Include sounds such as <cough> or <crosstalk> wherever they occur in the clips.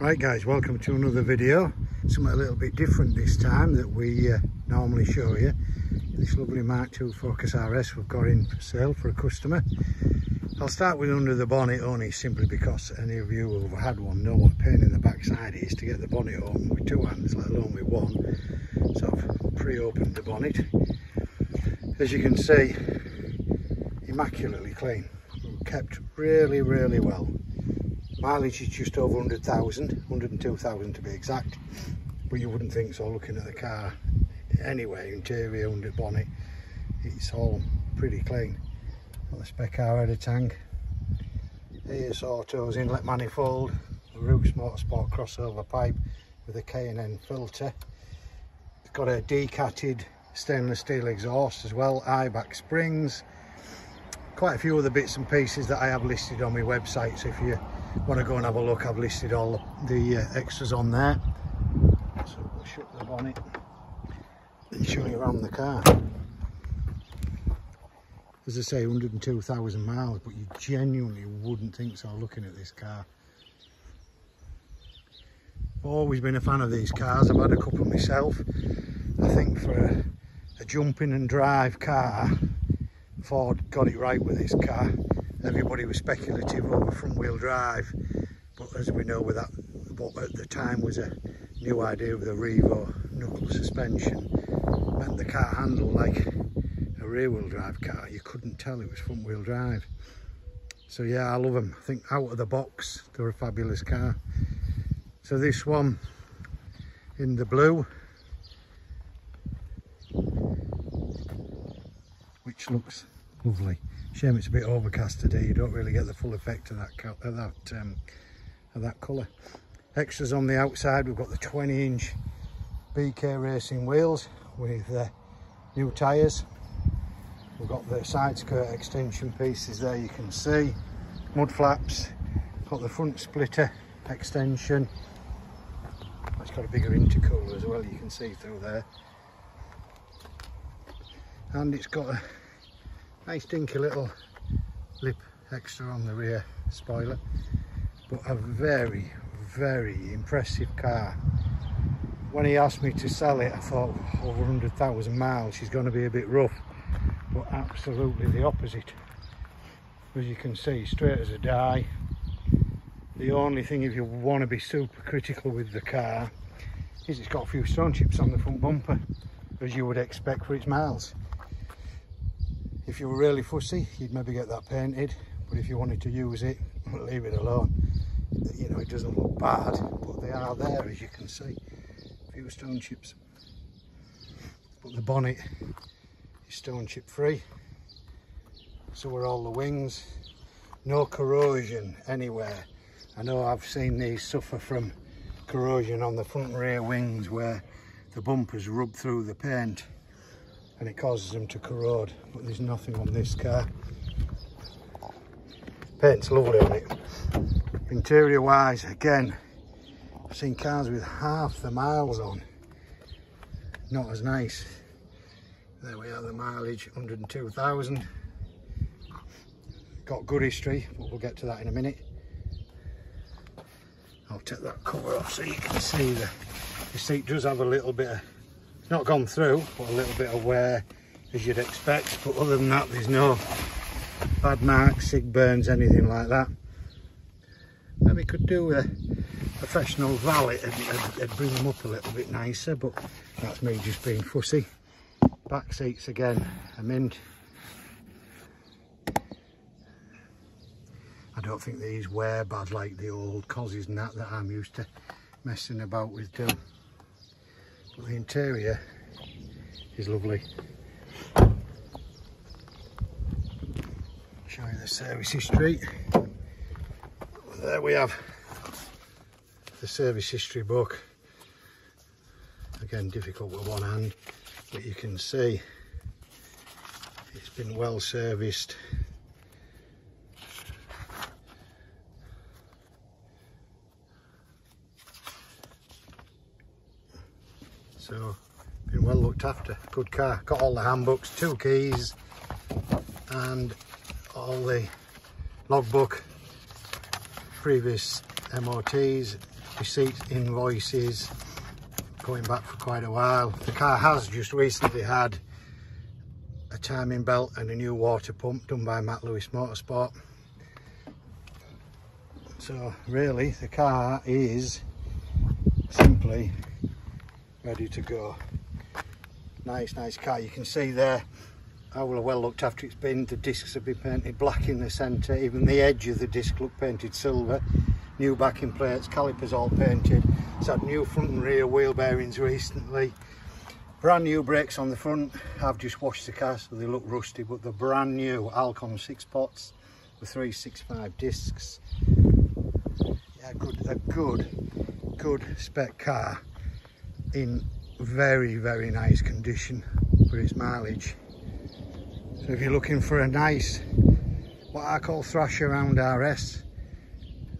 Right guys, welcome to another video. Something a little bit different this time that we uh, normally show you. This lovely Mark II Focus RS we've got in for sale for a customer. I'll start with under the bonnet only simply because any of you who've had one know what a pain in the backside it is to get the bonnet open with two hands, let alone with one. So I've pre-opened the bonnet. As you can see, immaculately clean. Kept really, really well. Mileage is just over 100,000, 102,000 to be exact. But you wouldn't think so looking at the car. Anyway, interior, under bonnet, it's all pretty clean. Got the spec car header tank. AS Autos inlet manifold. Roose Motorsport crossover pipe with a K&N filter. It's got a decatted stainless steel exhaust as well, Eibach springs. Quite a few other bits and pieces that I have listed on my website, so if you want to go and have a look, I've listed all the uh, extras on there. So we'll shut the bonnet and show you around the car. As I say, 102,000 miles, but you genuinely wouldn't think so looking at this car. Always been a fan of these cars. I've had a couple myself. I think for a, a jumping and drive car, Ford got it right with this car. Everybody was speculative over front wheel drive, but as we know with that, what at the time was a new idea with the Revo knuckle suspension, meant the car handled like a rear wheel drive car. You couldn't tell it was front wheel drive. So yeah, I love them. I think out of the box, they're a fabulous car. So this one in the blue, which looks lovely. Shame it's a bit overcast today. You don't really get the full effect of that of that um, of that colour. Extras on the outside. We've got the 20-inch BK Racing wheels with uh, new tyres. We've got the side skirt extension pieces there. You can see mud flaps. Got the front splitter extension. It's got a bigger intercooler as well. You can see through there. And it's got a nice dinky little lip extra on the rear spoiler. But a very very impressive car. When he asked me to sell it I thought over 100,000 miles she's going to be a bit rough. But absolutely the opposite. As you can see straight as a die. The only thing if you want to be super critical with the car is it's got a few stone chips on the front bumper as you would expect for its miles if you were really fussy you'd maybe get that painted but if you wanted to use it <laughs> leave it alone. You know it doesn't look bad but they are there as you can see. A few stone chips. But the bonnet is stone chip free. So are all the wings. No corrosion anywhere. I know I've seen these suffer from corrosion on the front rear wings where the bumpers rub through the paint and it causes them to corrode but there's nothing on this car. Paint's lovely on it. Interior wise again I've seen cars with half the miles on. Not as nice. There we are the mileage 102,000 got good history but we'll get to that in a minute. I'll take that cover off so you can see the, the seat does have a little bit of not gone through but a little bit of wear as you'd expect but other than that there's no bad marks sig burns anything like that. Maybe could do a professional valet and, and, and bring them up a little bit nicer but that's me just being fussy. Back seats again a mint I don't think these wear bad like the old Cossies and that that I'm used to messing about with too the interior is lovely. Show you the service history. There we have the service history book. Again, difficult with one hand, but you can see it's been well serviced. So, been well looked after. Good car. Got all the handbooks, two keys, and all the logbook, previous MOTs, receipts, invoices, going back for quite a while. The car has just recently had a timing belt and a new water pump done by Matt Lewis Motorsport. So really the car is simply ready to go. Nice, nice car. You can see there how well looked after it's been. The discs have been painted black in the centre. Even the edge of the disc looked painted silver. New backing plates, calipers all painted. It's had new front and rear wheel bearings recently. Brand new brakes on the front. I've just washed the car so they look rusty, but they're brand new Alcon six pots with 365 discs. Yeah, good, a good, good spec car in very, very nice condition for its mileage. So if you're looking for a nice, what I call thrash around RS,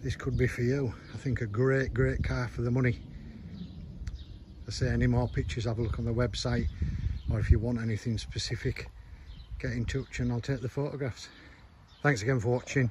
this could be for you. I think a great, great car for the money. I say any more pictures, have a look on the website, or if you want anything specific, get in touch and I'll take the photographs. Thanks again for watching.